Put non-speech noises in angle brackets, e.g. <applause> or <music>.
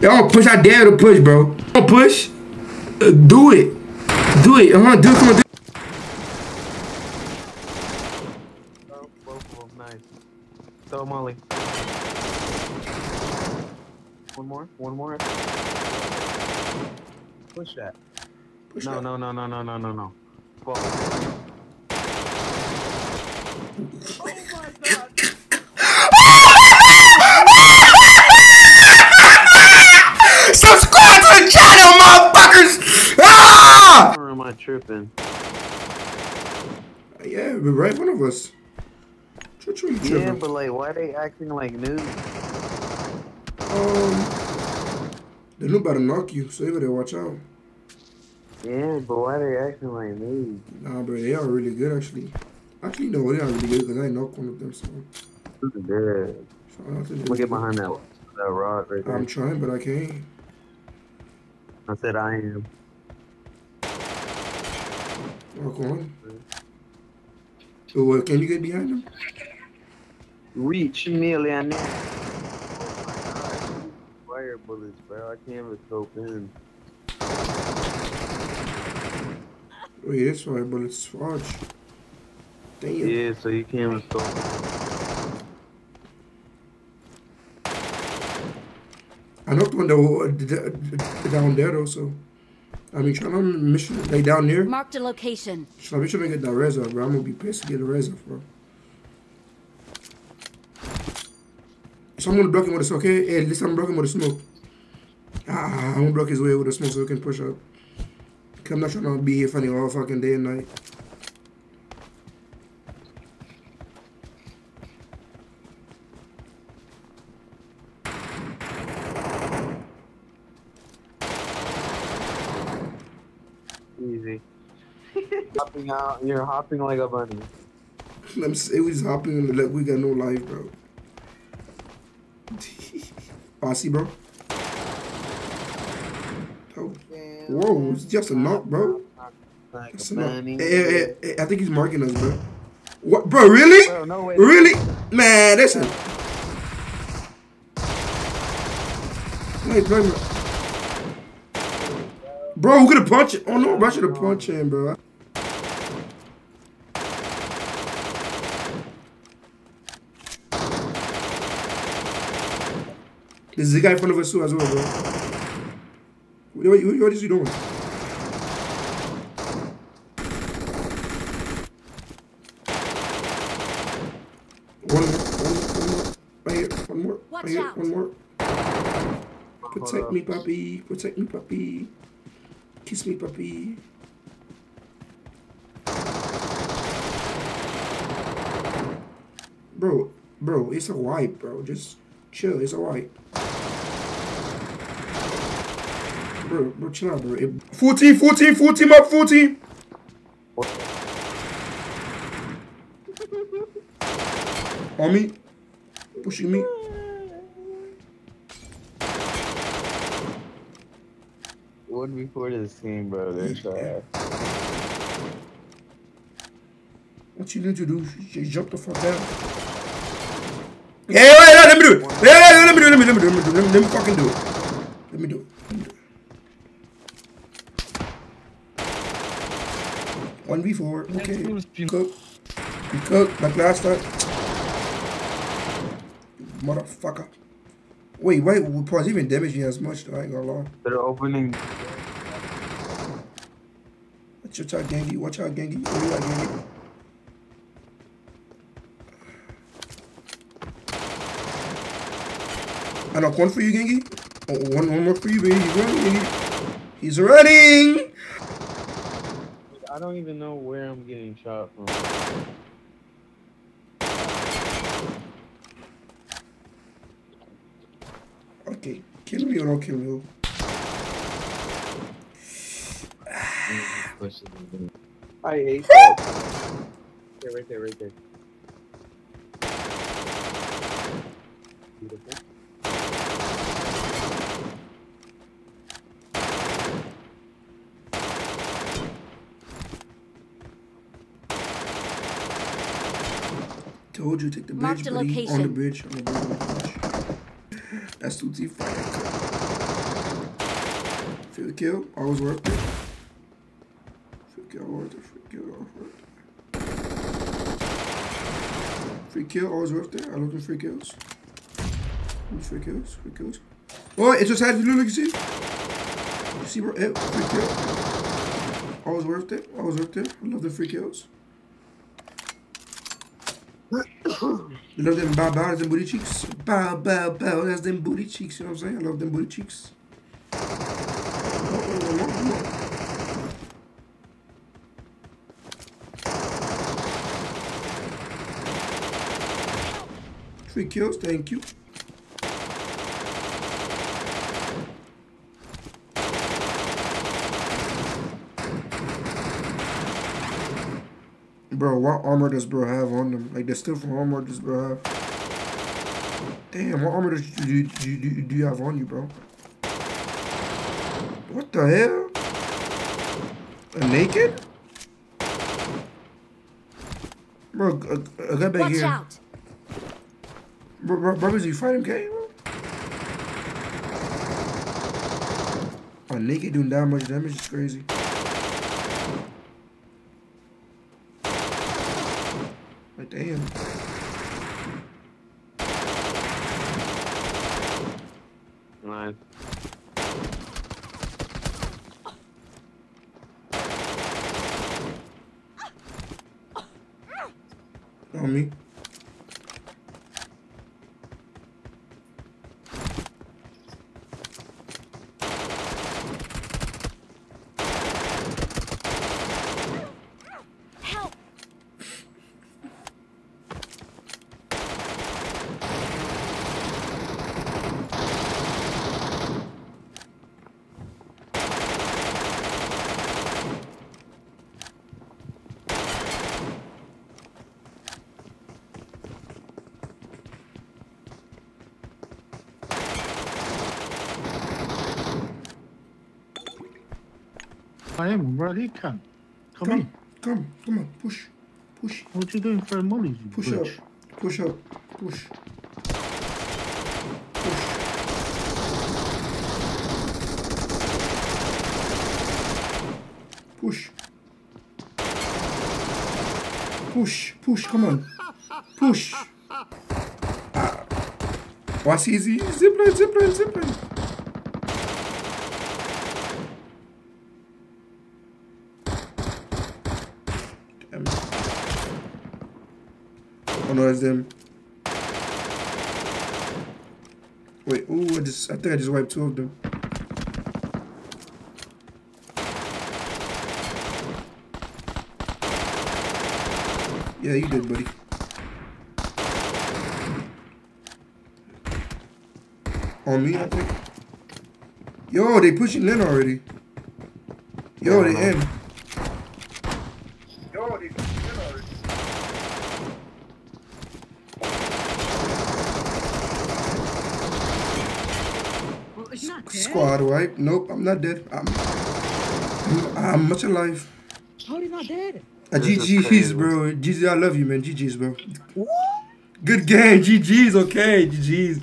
Y'all push. I dare to push, bro. Don't push. Uh, do it. Do it. Uh huh. Do it. Come on. Do it. Oh, both of nice. Throw Molly. One more, one more. Push that. Push No, that. no, no, no, no, no, no, no. Subscribe to the channel, motherfuckers! I tripping? Yeah, but right front of us. True, you Yeah, tripping. but like, why they acting like new? Um, they knew about to knock you, so you better watch out. Yeah, but why are they acting like new? Nah, bro, they are really good actually. Actually, no, they are really good because I knocked one of them. So, shout out to I'm gonna get behind that that rock right there. I'm trying, but I can't. I said I am. Walk on. So, uh, can you get behind him? Reach million. Fire bullets, bro. I can't even scope in. Wait, that's why bullets fudge. Damn. Yeah, so you can't even scope. I knocked one down there though, so. I mean, trying to mission like down there. Marked a location. So I should make it that res off, bro. I'm gonna be pissed to get the res off, bro. Someone block him with smoke, okay? Hey, listen, I'm blocking with the smoke. Ah, I'm gonna block his way with the smoke so we can push up. 'Cause I'm not trying to be here for funny all fucking day and night. Easy. Hopping out. You're hopping like a bunny. <laughs> I'm s- it was hopping in the like we got no life, bro. <laughs> oh, bro. Oh, whoa, it's just a knock, bro. Like a knock. eh, eh, I think he's marking us, bro. What, bro? Really? Bro, no. Really? Man, listen. Wait, bro. Bro, we're gonna punch it. Oh no, bro, I should have punched him, bro. This is the guy in front of us too as well, bro. What, what, what is he doing? One more, one more, one more. Right here, one more. Right here, one more. Protect me, puppy. Protect me, puppy. Kiss me, puppy. Bro, bro, it's a wipe, bro. Just chill. It's a Bro, bro, chill out, bro. <laughs> It, 14, 14, 14, up, 14. On me. Pushing me. One before this team, bro. They're trash. What you need to do? Just jump the fuck down. Yeah, yeah, yeah, let me do it. Yeah, yeah, yeah, let me do it. Let me, let me do it. Let me do it. Let me, let me fucking do it. Let me do it. Let me do it. One v four. Okay. You cook. You cook like last time. Motherfucker. Wait, wait. We probably even damage you as much though. I ain't gonna lie. They're opening. Watch out, Gengi. Watch out, Gengi. Where you at, Gengi? I knock one for you, Gengi. Oh, one, one more for you, baby. He's running, Gengi. He's running. I don't even know where I'm getting shot from. Okay, kill me or don't kill me. I hate that. Yeah, right there, right there. Beautiful. Told you, take the Marked a buddy. On the location. bridge. On the bridge. On the bridge. That's 2T fire. Free kill, always worth it. Free kill, always worth it. Free kill, always worth it. Free kill, always worth it. I love them free kills. Free kills, free kills. Oh, it just had, look, you see? You see, bro? It, free kill. Always worth it. Always worth it. I love the free kills. You love them bow bow, them booty cheeks. Bow bow bow, oh, that's them booty cheeks. You know what I'm saying? I love them booty cheeks. Three kills, thank you. Bro, what armor does bro have on them? Like, the still from armor does bro have? Damn, what armor does you, do, you, do, do you have on you, bro? What the hell? A naked? Bro, I, I got back Watch here. out! Bro, bro, brothers, you fight him, okay? A naked doing that much damage is crazy. Like, damn. Nice. On me. I am. He. Come, Come, in. come, come on, push, push, What you doing for mollies, you push bitch? up, push up, push. Push. Push, push, come on. Push. Ah. What's easy? Zipline, zipline, zipline. No, it's them. Wait, ooh, I just, I think I just wiped two of them. Yeah, you did, buddy. On me, I think. Yo, they pushing in already. Yo, they in. Yo, they pushing in already. Well, it's not dead. Squad wipe. Nope, I'm not dead. I'm, I'm, I'm much alive. How are you not dead? Uh, This GG's, bro. GG, I love you, man. GG's, bro. What? Good game. GG's, okay. GG's.